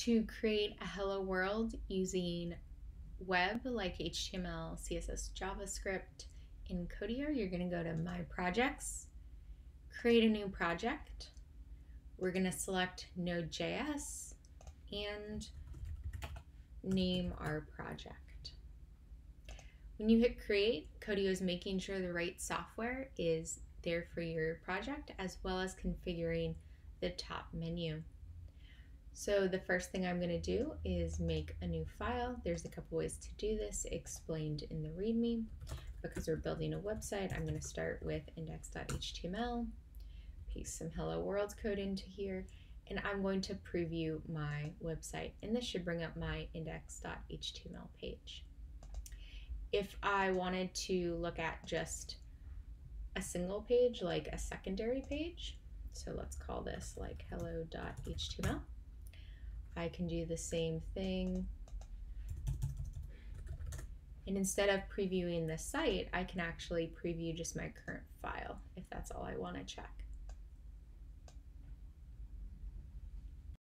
to create a hello world using web like HTML, CSS, JavaScript in Codio, you're going to go to My Projects, create a new project. We're going to select Node.js and name our project. When you hit create, Codio is making sure the right software is there for your project as well as configuring the top menu. So the first thing I'm going to do is make a new file. There's a couple ways to do this explained in the README. Because we're building a website, I'm going to start with index.html, paste some hello world code into here, and I'm going to preview my website. And this should bring up my index.html page. If I wanted to look at just a single page, like a secondary page, so let's call this like hello.html. I can do the same thing. And instead of previewing the site, I can actually preview just my current file if that's all I want to check.